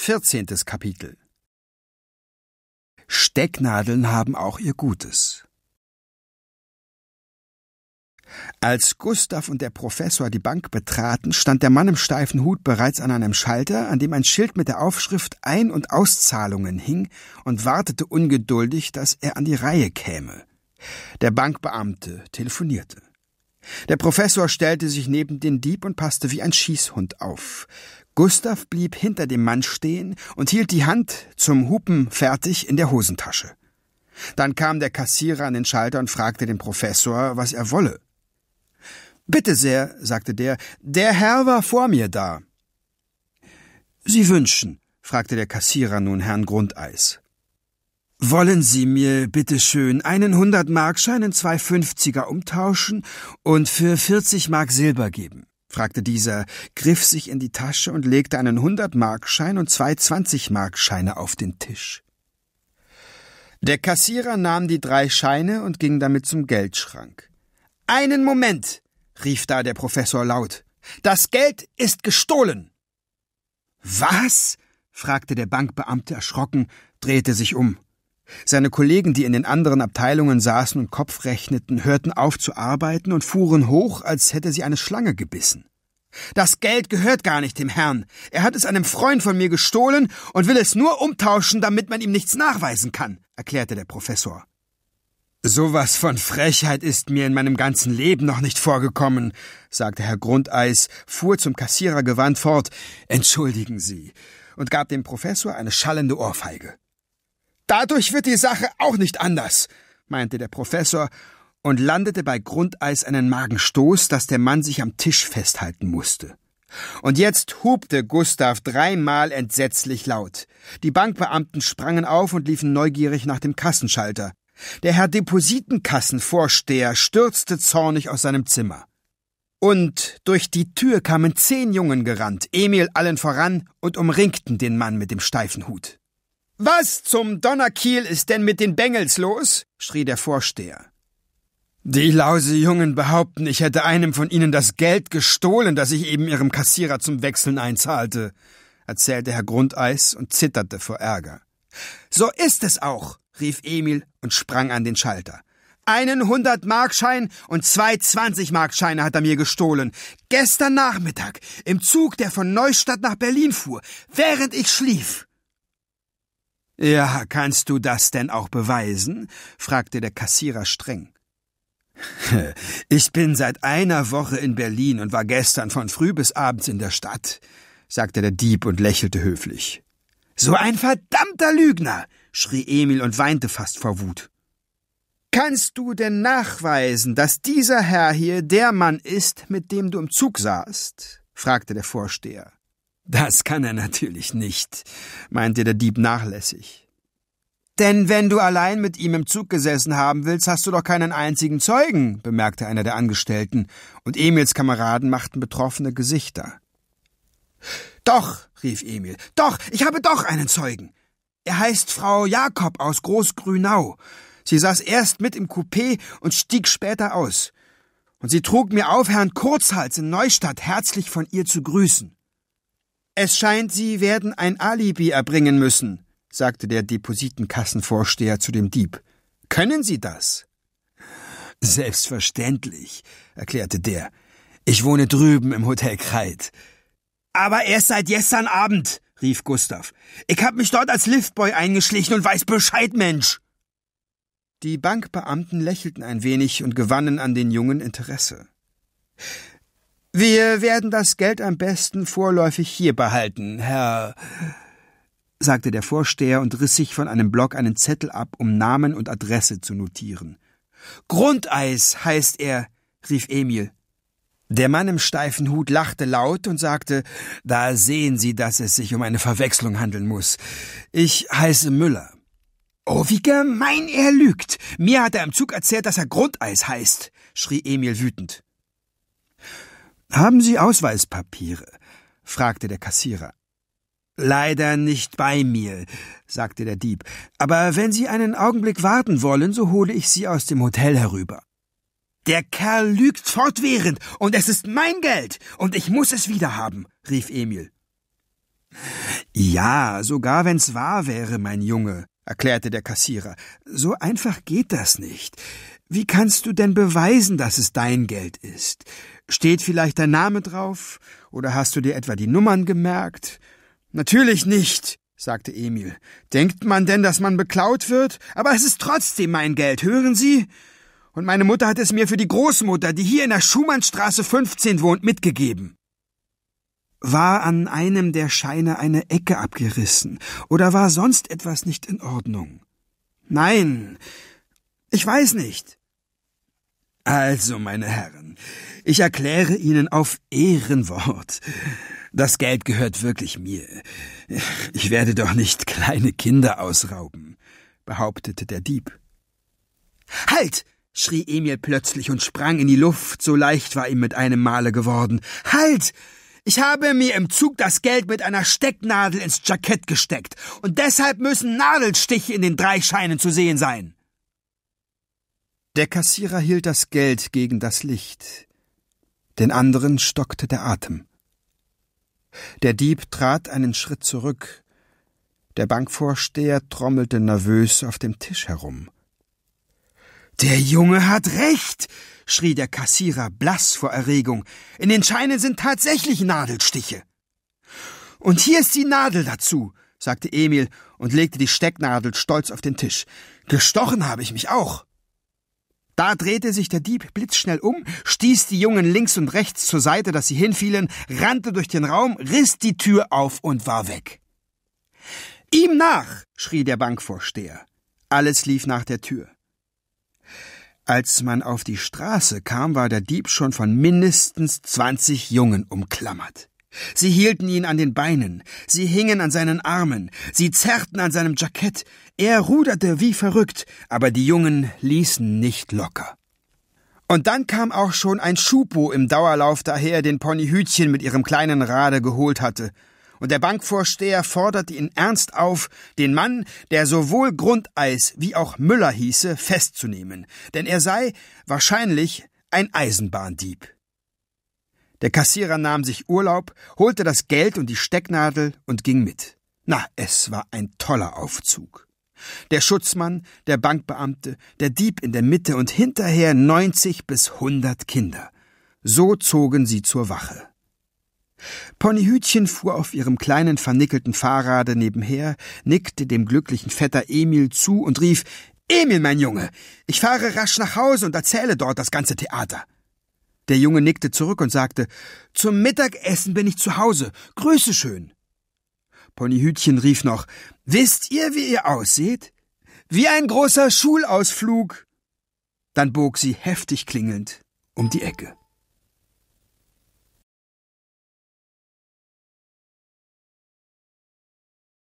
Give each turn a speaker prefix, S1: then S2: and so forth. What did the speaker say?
S1: Vierzehntes Kapitel Stecknadeln haben auch ihr Gutes. Als Gustav und der Professor die Bank betraten, stand der Mann im steifen Hut bereits an einem Schalter, an dem ein Schild mit der Aufschrift Ein- und Auszahlungen hing und wartete ungeduldig, dass er an die Reihe käme. Der Bankbeamte telefonierte. Der Professor stellte sich neben den Dieb und passte wie ein Schießhund auf. Gustav blieb hinter dem Mann stehen und hielt die Hand zum Hupen fertig in der Hosentasche. Dann kam der Kassierer an den Schalter und fragte den Professor, was er wolle. Bitte sehr, sagte der, der Herr war vor mir da. Sie wünschen, fragte der Kassierer nun Herrn Grundeis. Wollen Sie mir bitte schön einen Hundertmarkschein in zwei Fünfziger umtauschen und für vierzig Mark Silber geben? Fragte dieser, griff sich in die Tasche und legte einen Hundertmarkschein und zwei Zwanzigmarkscheine auf den Tisch. Der Kassierer nahm die drei Scheine und ging damit zum Geldschrank. Einen Moment, rief da der Professor laut. Das Geld ist gestohlen. Was? fragte der Bankbeamte erschrocken, drehte sich um. Seine Kollegen, die in den anderen Abteilungen saßen und Kopf rechneten, hörten auf zu arbeiten und fuhren hoch, als hätte sie eine Schlange gebissen. Das Geld gehört gar nicht dem Herrn. Er hat es einem Freund von mir gestohlen und will es nur umtauschen, damit man ihm nichts nachweisen kann, erklärte der Professor. Sowas von Frechheit ist mir in meinem ganzen Leben noch nicht vorgekommen, sagte Herr Grundeis, fuhr zum Kassierer gewandt fort. Entschuldigen Sie, und gab dem Professor eine schallende Ohrfeige. Dadurch wird die Sache auch nicht anders, meinte der Professor und landete bei Grundeis einen Magenstoß, dass der Mann sich am Tisch festhalten musste. Und jetzt hubte Gustav dreimal entsetzlich laut. Die Bankbeamten sprangen auf und liefen neugierig nach dem Kassenschalter. Der Herr Depositenkassenvorsteher stürzte zornig aus seinem Zimmer. Und durch die Tür kamen zehn Jungen gerannt, Emil allen voran, und umringten den Mann mit dem steifen Hut. Was zum Donnerkiel ist denn mit den Bengels los? schrie der Vorsteher. Die Lausejungen behaupten, ich hätte einem von ihnen das Geld gestohlen, das ich eben ihrem Kassierer zum Wechseln einzahlte, erzählte Herr Grundeis und zitterte vor Ärger. So ist es auch, rief Emil und sprang an den Schalter. Einen hundert Markschein und zwei zwanzig Markscheine hat er mir gestohlen. Gestern Nachmittag im Zug, der von Neustadt nach Berlin fuhr, während ich schlief. Ja, kannst du das denn auch beweisen? fragte der Kassierer streng. Ich bin seit einer Woche in Berlin und war gestern von früh bis abends in der Stadt, sagte der Dieb und lächelte höflich. So ein verdammter Lügner, schrie Emil und weinte fast vor Wut. Kannst du denn nachweisen, dass dieser Herr hier der Mann ist, mit dem du im Zug saßt? fragte der Vorsteher. Das kann er natürlich nicht, meinte der Dieb nachlässig. Denn wenn du allein mit ihm im Zug gesessen haben willst, hast du doch keinen einzigen Zeugen, bemerkte einer der Angestellten, und Emils Kameraden machten betroffene Gesichter. Doch, rief Emil, doch, ich habe doch einen Zeugen. Er heißt Frau Jakob aus Großgrünau. Sie saß erst mit im Coupé und stieg später aus. Und sie trug mir auf, Herrn Kurzhals in Neustadt herzlich von ihr zu grüßen. Es scheint, Sie werden ein Alibi erbringen müssen, sagte der Depositenkassenvorsteher zu dem Dieb. Können Sie das? Selbstverständlich, erklärte der. Ich wohne drüben im Hotel Kreit. Aber erst seit gestern Abend, rief Gustav. Ich hab mich dort als Liftboy eingeschlichen und weiß Bescheid, Mensch. Die Bankbeamten lächelten ein wenig und gewannen an den Jungen Interesse. Wir werden das Geld am besten vorläufig hier behalten, Herr, sagte der Vorsteher und riss sich von einem Block einen Zettel ab, um Namen und Adresse zu notieren. Grundeis heißt er, rief Emil. Der Mann im steifen Hut lachte laut und sagte, da sehen Sie, dass es sich um eine Verwechslung handeln muss. Ich heiße Müller. Oh, wie gemein er lügt. Mir hat er im Zug erzählt, dass er Grundeis heißt, schrie Emil wütend. Haben Sie Ausweispapiere? fragte der Kassierer. Leider nicht bei mir, sagte der Dieb, aber wenn Sie einen Augenblick warten wollen, so hole ich Sie aus dem Hotel herüber. Der Kerl lügt fortwährend, und es ist mein Geld, und ich muss es wiederhaben, rief Emil. Ja, sogar wenn's wahr wäre, mein Junge, erklärte der Kassierer. So einfach geht das nicht. Wie kannst du denn beweisen, dass es dein Geld ist? Steht vielleicht dein Name drauf? Oder hast du dir etwa die Nummern gemerkt? Natürlich nicht, sagte Emil. Denkt man denn, dass man beklaut wird? Aber es ist trotzdem mein Geld, hören Sie? Und meine Mutter hat es mir für die Großmutter, die hier in der Schumannstraße 15 wohnt, mitgegeben. War an einem der Scheine eine Ecke abgerissen, oder war sonst etwas nicht in Ordnung? Nein, ich weiß nicht. Also, meine Herren, ich erkläre Ihnen auf Ehrenwort. Das Geld gehört wirklich mir. Ich werde doch nicht kleine Kinder ausrauben, behauptete der Dieb. Halt! schrie Emil plötzlich und sprang in die Luft, so leicht war ihm mit einem Male geworden. Halt! Ich habe mir im Zug das Geld mit einer Stecknadel ins Jackett gesteckt, und deshalb müssen Nadelstiche in den drei Scheinen zu sehen sein. Der Kassierer hielt das Geld gegen das Licht. Den anderen stockte der Atem. Der Dieb trat einen Schritt zurück. Der Bankvorsteher trommelte nervös auf dem Tisch herum. Der Junge hat recht, schrie der Kassierer blass vor Erregung. In den Scheinen sind tatsächlich Nadelstiche. Und hier ist die Nadel dazu, sagte Emil und legte die Stecknadel stolz auf den Tisch. Gestochen habe ich mich auch. Da drehte sich der Dieb blitzschnell um, stieß die Jungen links und rechts zur Seite, dass sie hinfielen, rannte durch den Raum, riss die Tür auf und war weg. Ihm nach, schrie der Bankvorsteher. Alles lief nach der Tür. Als man auf die Straße kam, war der Dieb schon von mindestens zwanzig Jungen umklammert. Sie hielten ihn an den Beinen, sie hingen an seinen Armen, sie zerrten an seinem Jackett, er ruderte wie verrückt, aber die Jungen ließen nicht locker. Und dann kam auch schon ein Schupo im Dauerlauf daher, den Ponyhütchen mit ihrem kleinen Rade geholt hatte, und der Bankvorsteher forderte ihn ernst auf, den Mann, der sowohl Grundeis wie auch Müller hieße, festzunehmen, denn er sei wahrscheinlich ein Eisenbahndieb. Der Kassierer nahm sich Urlaub, holte das Geld und die Stecknadel und ging mit. Na, es war ein toller Aufzug. Der Schutzmann, der Bankbeamte, der Dieb in der Mitte und hinterher neunzig bis hundert Kinder. So zogen sie zur Wache. Ponyhütchen fuhr auf ihrem kleinen vernickelten Fahrrade nebenher, nickte dem glücklichen Vetter Emil zu und rief Emil, mein Junge, ich fahre rasch nach Hause und erzähle dort das ganze Theater. Der Junge nickte zurück und sagte Zum Mittagessen bin ich zu Hause. Grüße schön. Ponyhütchen rief noch Wisst ihr, wie ihr ausseht? Wie ein großer Schulausflug. Dann bog sie heftig klingelnd um die Ecke.